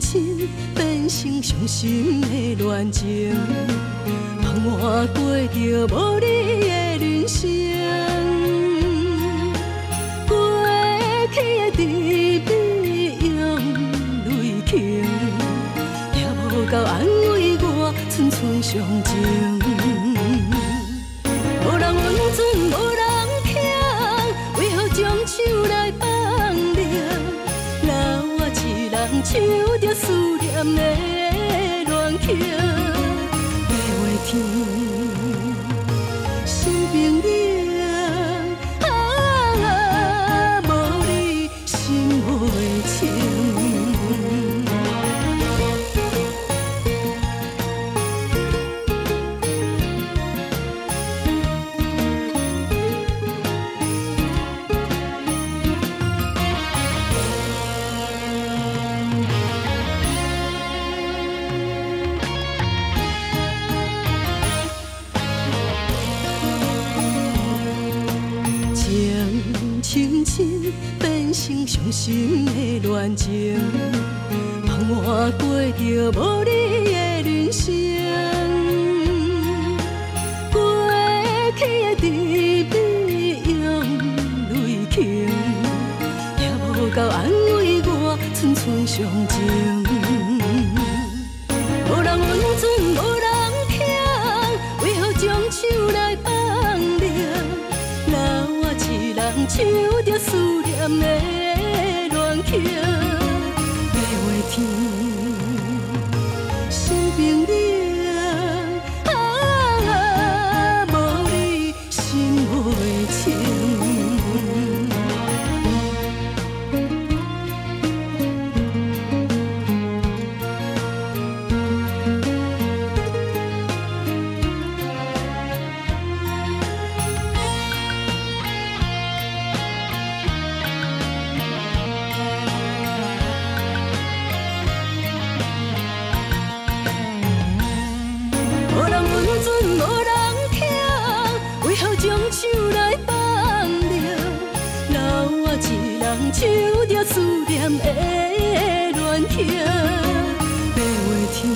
亲变成伤心的恋情，茫然过着无你的人生。过去的甜蜜用泪倾，也无够安慰我寸寸伤情。无人温存，无人疼，为何将手来放掠？留我一人唱着变成伤心的恋情，茫然过着无你的人生。过去的甜蜜用泪倾，也无够安慰我寸寸伤情。无人温存，无人疼，为何将手来放掠？留我一人唱唱着思念的恋曲，白话天，